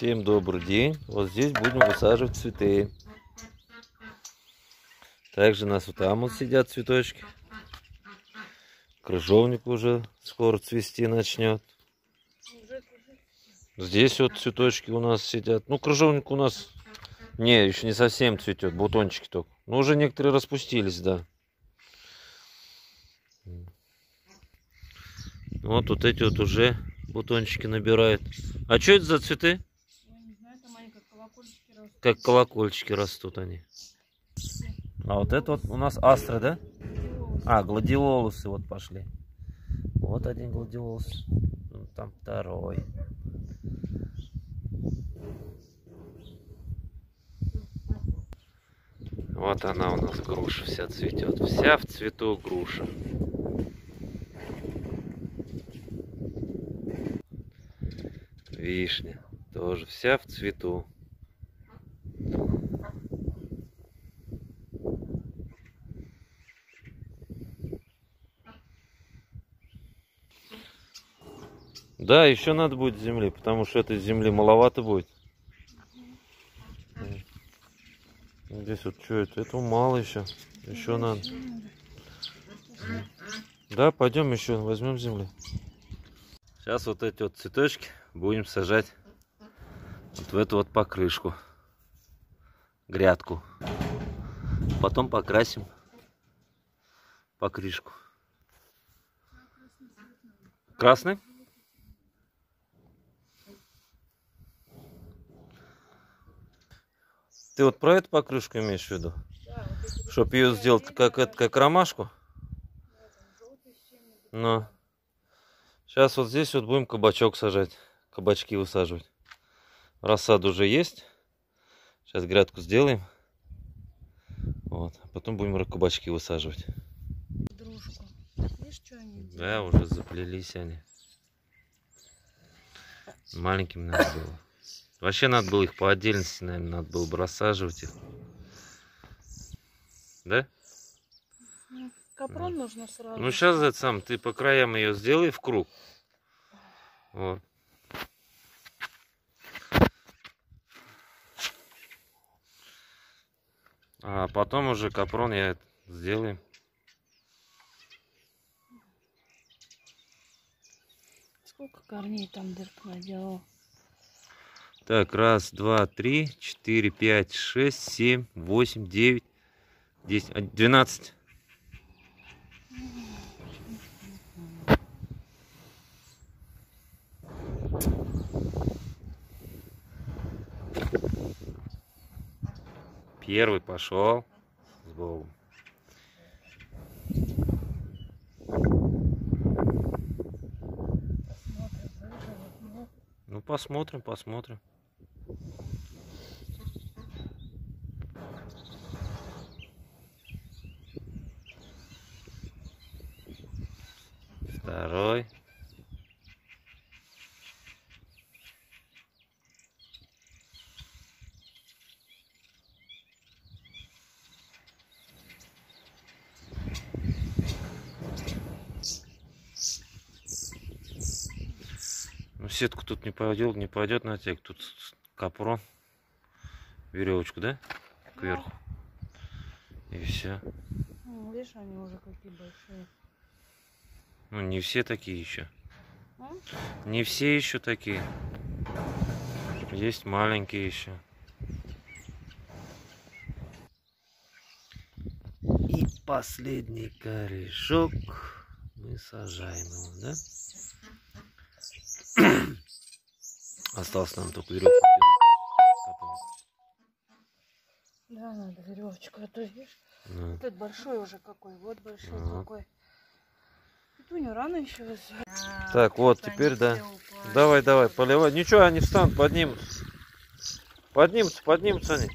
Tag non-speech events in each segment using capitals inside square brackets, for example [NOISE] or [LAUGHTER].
Всем добрый день. Вот здесь будем высаживать цветы. Также у нас вот там вот сидят цветочки. Крыжовник уже скоро цвести начнет. Здесь вот цветочки у нас сидят. Ну, крыжовник у нас... Не, еще не совсем цветет, бутончики только. Но уже некоторые распустились, да. Вот, вот эти вот уже бутончики набирают. А что это за цветы? Я не знаю, там они как колокольчики растут. Как колокольчики растут они. А вот это вот у нас астры, да? А, гладиолусы вот пошли. Вот один гладиолус. Ну, Там второй. Вот она у нас груша вся цветет. Вся в цвету груша. Вишня тоже вся в цвету. Да, еще надо будет земли, потому что этой земли маловато будет. Здесь вот что это? Этого мало еще. Еще надо. Да, пойдем еще возьмем земли. Сейчас вот эти вот цветочки будем сажать вот в эту вот покрышку. Грядку. Потом покрасим покрышку. Красный? Ты вот про эту покрышку имеешь в виду? Да, вот Чтоб ее сделать как, это, как ромашку? чем-нибудь. Ну. Сейчас вот здесь вот будем кабачок сажать. Кабачки высаживать. Рассада уже есть. Сейчас грядку сделаем. Вот. Потом будем кабачки высаживать. Дружку. Видишь, что они делают? Да, уже заплелись они. Маленьким надо было. Вообще надо было их по отдельности, наверное, надо было бы рассаживать их. Да? Капрон нужно сразу. Ну сейчас это сам, ты по краям ее сделай в круг. Вот. А потом уже капрон я сделаю. Сколько корней там дырк наделал? Так, раз, два, три, четыре, пять, шесть, семь, восемь, девять, десять, а, двенадцать. Первый пошел с Богом. Ну, посмотрим, посмотрим. Второй. Ну, сетку тут не пойдет, не пойдет на тек. Тут капрон. Веревочку, да? Кверху. И все. ну, видишь, они уже какие большие. Ну, не все такие еще. А? Не все еще такие. Есть маленькие еще. И последний корешок мы сажаем его, да? [CLEARS THROAT] Осталось нам только веревку Да, надо веревочку, а то видишь. Вот этот большой уже какой, вот большой Ага. какой. Петуню рано еще высадить. Так, вот, теперь да. Давай, давай, поливай. Ничего, они встанут, поднимутся. Поднимутся, поднимутся они.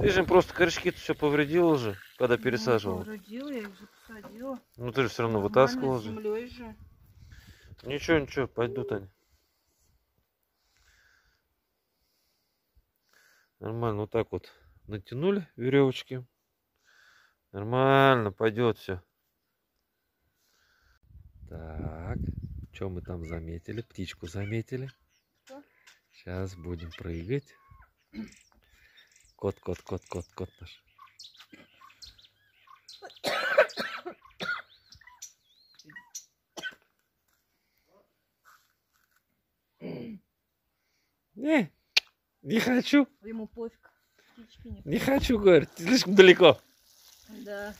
Ты же им просто корешки все повредил уже, когда пересаживал. Повредила, я их же посадила. Ну ты же все равно вытаскивал же. же. Ничего, ничего, пойдут они. Нормально, вот так вот натянули веревочки. Нормально, пойдет все. Так, что мы там заметили? Птичку заметили. Что? Сейчас будем прыгать. Кот, кот, кот, кот, кот наш. Не, не хочу, Ему пофиг. Не... не хочу, говорит, слишком далеко. Да.